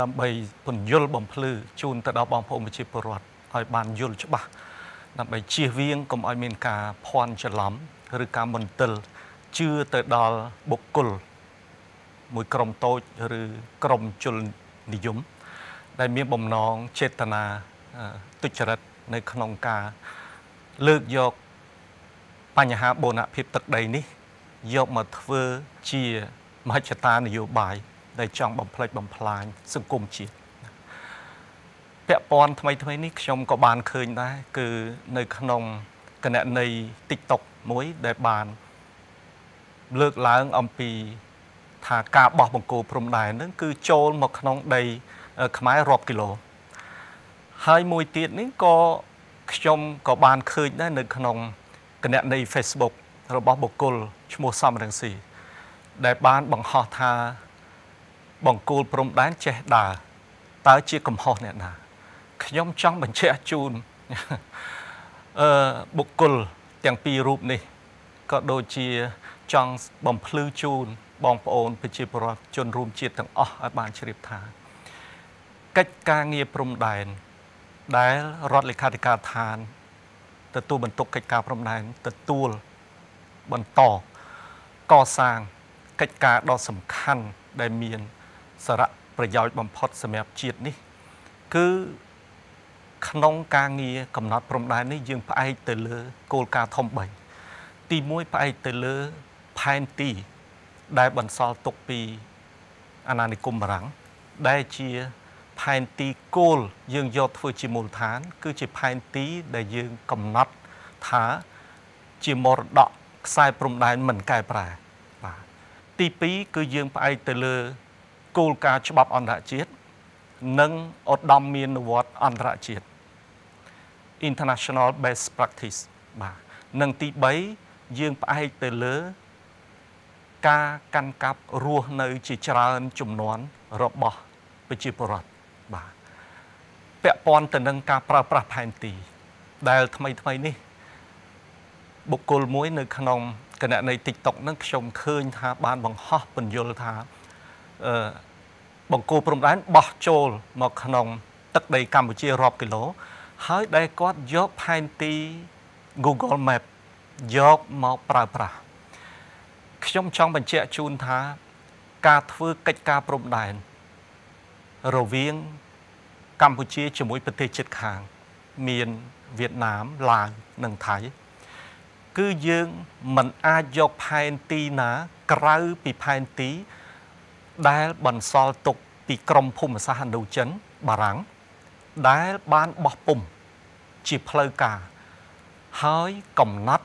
ដើម្បីពន្យល់បំភ្លឺជូនទៅដល់បងប្អូនប្រជាពលរដ្ឋឲ្យបានយល់ច្បាស់ដើម្បីជៀសវាងកុំឲ្យមានការភ័ន្តច្រឡំឬការមន្ទិលជឿទៅដល់បុគ្គលមួយក្រុមតូចឬក្រុមជននិយម ដែលមានបំណងចេតនាទុច្ចរិតនៅក្នុងការលើកយកបញ្ហាបូនភាពទឹកដីនេះយកមកធ្វើជាមហិច្ឆតានយោបាយ ដែលចង់បំផ្លិចបំផ្លាញសង្គមជាតិពាក់ព័ន្ធថ្មីថ្មីនេះខ្ញុំក៏បានឃើញដែរគឺនៅក្នុងគណនី TikTok មួយដែលបានលើកឡើងអំពីថាការបោះបង្គោលព្រំដែនហ្នឹងគឺចូលមកក្នុងដីខ្មែររាប់គីឡូហើយមួយទៀតនេះក៏ខ្ញុំក៏បានឃើញដែរនៅក្នុងគណនី Facebook របស់បុគ្គលឈ្មោះសំរងស៊ីដែលបានបង្ហោះថា បង្គោលព្រំដែនចេះដើរតើជាកំហុសអ្នកណាខ្ញុំចង់បញ្ជាក់ជូនអឺបុគ្គលទាំងពីររូបនេះក៏ដូចជាចង់បំភ្លឺជូនបងប្អូនប្រជាពលរដ្ឋជនរួមជាតិទាំងអស់ឲ្យបានជ្រាបថាកិច្ចការងារព្រំដែនដែលរដ្ឋលេខាធិការដ្ឋានទទួលបន្ទុកកិច្ចការព្រំដែនទទួលបន្តកសាងកិច្ចការដ៏សំខាន់ដែលមាន សារៈប្រយោជន៍បំផុតសម្រាប់ជាតិនេះ គឺក្នុងការងារកំណត់ព្រំដែននេះយើងផ្អែកទៅលើគោលការណ៍ធំ3ទី1ផ្អែកទៅលើផែនទី ដែលបន្សល់ទុកពីអាណានិគមបារាំងដែលជាផែនទីគោលយើងយកធ្វើជាមូលដ្ឋាន គឺជាផែនទីដែលយើងកំណត់ថាជាមរតកខ្សែព្រំដែនមិនកែប្រែបាទទី2គឺយើងផ្អែកទៅលើ គោលការណ៍ច្បាប់អន្តរជាតិនិងឧត្តមមាននវត្តអន្តរជាតិ International Best Practice បាទនិងទី3យើងផ្អែកទៅលើ ការកាន់កាប់រស់នៅជាច្រើនចំនួនរបស់ប្រជាពលរដ្ឋបាទពាក់ព័ន្ធទៅនឹងការប្រើប្រាស់ផែនទី ដែលថ្មីថ្មីនេះ បុគ្គលមួយនៅក្នុងគណនី TikTok នឹងខ្ញុំឃើញថាបានបង្ហោះពន្យល់ថាអឺ បង្គោលព្រំដែនបោះចូលមកក្នុង ទឹកដីកម្ពុជារាប់គីឡូហើយដែលគាត់យកផែនទី Google Map យកមកប្រើប្រាស់ខ្ញុំចង់បញ្ជាក់ជូនថា ការធ្វើកិច្ចការព្រំដែនរវាងកម្ពុជាជាមួយប្រទេសជិតខាង មានវៀតណាមឡាវនិងថៃគឺយើងមិនអាចយកផែនទីណា ក្រៅពីផែនទី ដែលបន្សល់ទុកពីក្រមភូមិសាស្ត្រឥណ្ឌូចិនបារាំងដែលបានបោះពុំជាផ្លូវការហើយកំណត់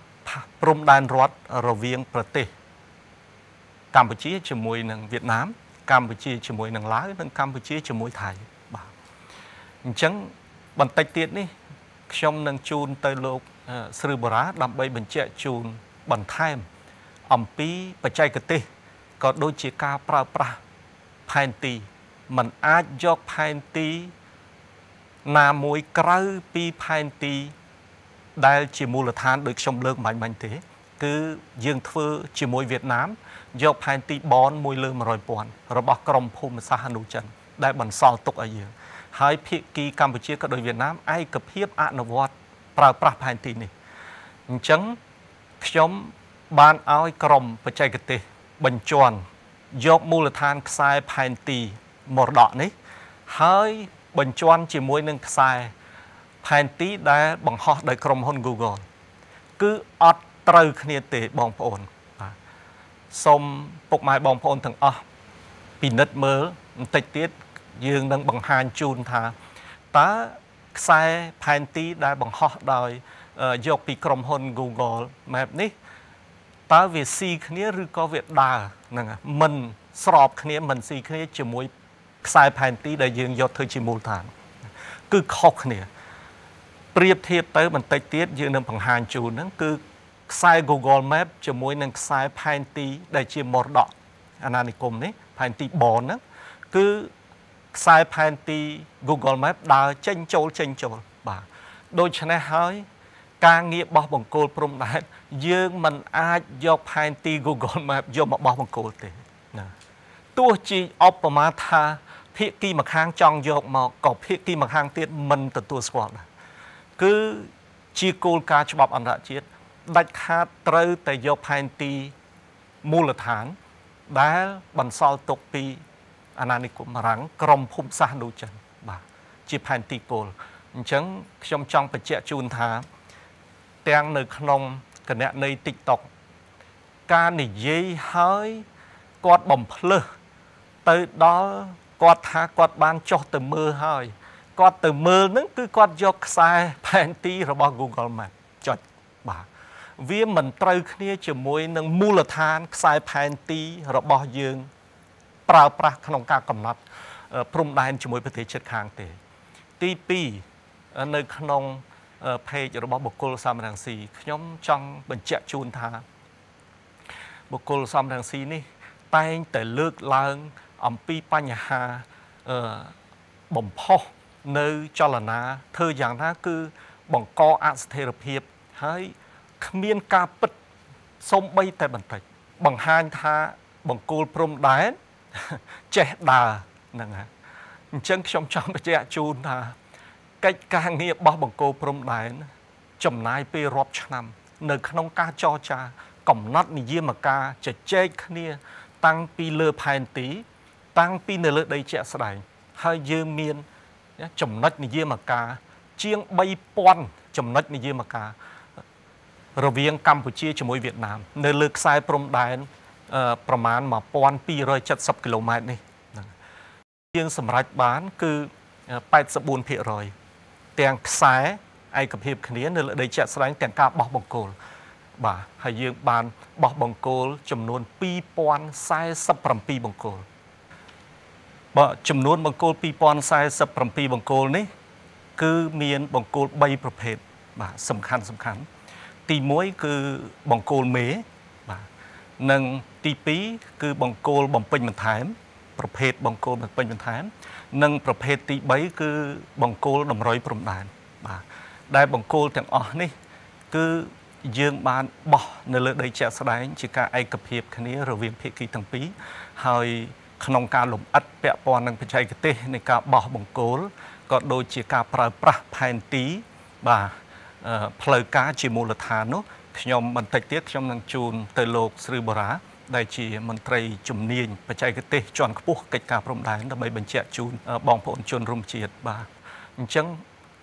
ព្រំដែនរដ្ឋរវាងប្រទេស កម្ពុជាជាមួយនឹងវៀតណាម កម្ពុជាជាមួយនឹងឡាវនិងកម្ពុជាជាមួយថៃបាទអញ្ចឹងបន្តិចទៀតនេះខ្ញុំនឹងជូនទៅលោកស្រីបូរ៉ាដើម្បីបញ្ជាក់ជូនបន្ថែមអំពីបច្ចេកទេស ក៏ដូចជាការប្រើប្រាស់ផែនទីมันអាចយកផែនទីណាមួយក្រៅពីផែនទី ដែលជាមូលដ្ឋានដូចខ្ញុំលើកបាញ់បាញ់ទេ គឺយើងធ្វើជាមួយវៀតណាមយកផែនទីបន1លើ100,000របស់ក្រមភូមិសាស្ត្រអនុចិន ដែលបន្សល់ទុកឲ្យយើងហើយភៀកគីកម្ពុជាក៏ដូចវៀតណាមឯកភាពអនុវត្តប្រើប្រាស់ផែនទីនេះអញ្ចឹងខ្ញុំបានឲ្យក្រមបច្ចេកទេស បញ្ជាន់យកមូលដ្ឋានខ្សែផែនទីមរតកនេះ ហើយបញ្ជាន់ជាមួយនឹងខ្សែផែនទីដែលបង្ហោះដោយក្រុមហ៊ុន Google គឺអត់ត្រូវគ្នាទេបងប្អូនបាទសូមពុកម៉ែបងប្អូនទាំងអស់ពិនិត្យមើលបន្តិចទៀតយើងនឹងបង្ហាញជូនថាតើខ្សែផែនទីដែលបង្ហោះដោយយកពីក្រុមហ៊ុន Google Map នេះ តើវាស៊ីគ្នាឬក៏វាដើរហ្នឹងមិនស្របគ្នាមិនស៊ីគ្នាជាមួយខ្សែផែនទីដែលយើងយកធ្វើជាមូលដ្ឋាន គឺខុសគ្នាប្រៀបធៀបទៅបន្តិចទៀតយើងនឹងបង្ហាញជូនហ្នឹងគឺខ្សែ Google Map ជាមួយនឹងខ្សែផែនទី ដែលជាមរតកអាណានិគមនេះផែនទីបនហ្នឹងគឺខ្សែផែនទី Google Map ដើរចេញចូលចេញចូលបាទដូច្នេះហើយ ការងារបោះបង្គោលព្រំដែនយើងមិនអាចយកផែនទី Google Map យកមកបោះបង្គោលទេណាទោះជាឧបមាថាភភាគីម្ខាងចង់យកមកក៏ភាគីម្ខាងទៀតមិនទទួលស្គាល់ដែរគឺជាគោលការណ៍ច្បាប់អន្តរជាតិដាច់ខាតត្រូវតែយកផែនទីមូលដ្ឋាន ដែលបន្សល់ទុកពីអាណានិគមបារាំងក្រមភូមិសាស្ត្រនូចិនបាទជាផែនទីគោលអញ្ចឹងខ្ញុំចង់បញ្ជាក់ជូនថា ទាំងនៅក្នុងគណនី TikTok ការនិយាយហើយគាត់បំភ្លឺទៅដល់គាត់ថាគាត់បានចុះទៅមើលហើយគាត់ទៅមើលហ្នឹងគឺគាត់យកខ្សែផែនទីរបស់ Google Map ចុចបាទវាមិនត្រូវគ្នាជាមួយនឹងមូលដ្ឋានខ្សែផែនទីរបស់យើង ប្រើប្រាស់ក្នុងការកំណត់ព្រំដែនជាមួយប្រទេសជិតខាងទេ ទី2នៅក្នុង page របស់បុគ្គលសំរងស៊ីខ្ញុំចង់បញ្ជាក់ជូនថាបុគ្គលសំរងស៊ីនេះ តែងតែលើកឡើងអំពីបញ្ហាអឺបំផុសនៅចលនាធ្វើយ៉ាងណាគឺបង្កអស្ថិរភាពហើយគ្មានការពិតសំបីតែបន្តិចបង្ហាញថាបង្គោលព្រំដែនចេះដើរហ្នឹងហើយអញ្ចឹងខ្ញុំចង់បញ្ជាក់ជូនថា កិច្ចការងាររបស់បង្គោលព្រំដែនចំណាយពេលរាប់ឆ្នាំ នៅ ក្នុងការចរចា កំណត់និយាមការជជែកគ្នា តាំងពីលើផែនទី តាំងពីនៅលើដីជាក់ស្ដែងហើយយើងមាន ចំណុចនិយាមការជាង3000ចំណុចនិយាមការរវាងកម្ពុជាជាមួយវៀតណាម នៅលើខ្សែព្រំដែនប្រមាណ1270គីឡូម៉ែត្រនេះយើងសម្រេចបានគឺ84% ទាំងខ្សែឯកភាពគ្នានៅលើដីជាក់ស្ដែងទាំងការបោះបង្គោលបាទហើយយើងបានបោះបង្គោលចំនួន2047បង្គោលបាទចំនួនបង្គោល2047បង្គោលនេះ គឺមានបង្គោល3ប្រភេទបាទសំខាន់សំខាន់ ទី1គឺបង្គោលមេបាទនិងទី2គឺបង្គោលបំពេញបន្ថែម ប្រភេទបង្គោលបំពេញបន្ថែមនិងប្រភេទទី3គឺបង្គោលតម្រុយព្រំដែនបាទដែលបង្គោលទាំងអស់នេះគឺយើងបានបោះនៅលើដីជាក់ស្ដែង ជាការឯកភាពគ្នារវាងភាគីទាំងពីរហើយក្នុងការលំអិតពាក់ព័ន្ធនឹងបច្ចេកទេសនៃការបោះបង្គោលក៏ដូចជាការប្រើប្រាស់ផែនទីបាទផ្លូវការជាមូលដ្ឋាននោះខ្ញុំបន្តិចទៀតខ្ញុំនឹងជូនទៅលោកស្រីបូរ៉ា ដែលជាមន្ត្រីជំនាញបច្ចេកទេសជាន់ខ្ពស់កិច្ចការព្រំដែនដើម្បីបញ្ជាក់ជូនបងប្អូនជនរួមជាតិបាទអញ្ចឹង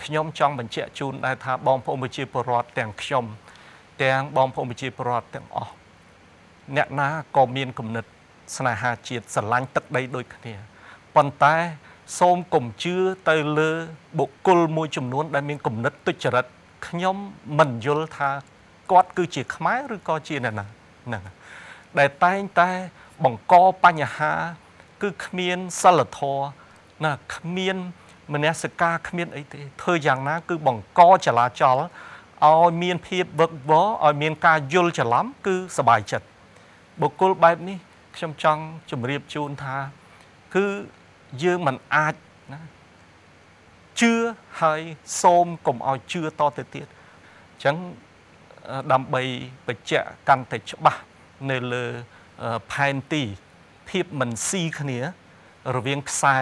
ខ្ញុំចង់បញ្ជាក់ជូនដែរថាបងប្អូនប្រជាពលរដ្ឋទាំងខ្ញុំ ទាំងបងប្អូនប្រជាពលរដ្ឋទាំងអស់អ្នកណាក៏មានគំនិតស្នេហាជាតិស្រឡាញ់ទឹកដីដូចគ្នាប៉ុន្តែសូមកុំជឿទៅលើបុគ្គលមួយចំនួន ដែលមានគំនិតទុច្ចរិតខ្ញុំមិនយល់ថាគាត់គឺជាខ្មែរឬក៏ជាអ្នកណាហ្នឹង ដែលតែងតែបង្កបញ្ហា គឺគ្មានសិលធម៌ណាគ្មានមនសិការគ្មានអីទេធ្វើយ៉ាងណា គឺបង្កចលាចលឲ្យមានភាពវឹកវរឲ្យមានការយល់ច្រឡំគឺសบายចិត្តបុគ្គលបែបនេះខ្ញុំចង់ជម្រាបជូនថា គឺយើងមិនអាចណាជឿហើយសូមកុំឲ្យជឿតទៅទៀតអញ្ចឹងដើម្បីបញ្ជាក់កាន់តែច្បាស់ នៅលើផែនទីភាពមិនស៊ីគ្នារវាងខ្សែ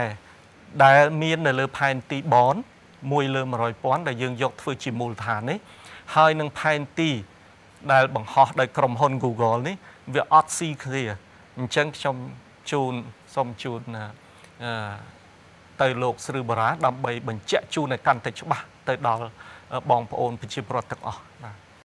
ដែលមាននៅលើផែនទីបន1លើ100,000ដែលយើងយកធ្វើជាមូលដ្ឋាននេះហើយនឹងផែនទី ដែលបង្ហោះដោយក្រុមហ៊ុន Google នេះវាអត់ស៊ីគ្នាអញ្ចឹងខ្ញុំជូនសូមជូនអឺទៅលោកស្រីបារាដើម្បីបញ្ជាក់ជូនឲ្យកាន់តែច្បាស់ទៅដល់បងប្អូនប្រជាពលរដ្ឋទាំងអស់បាទ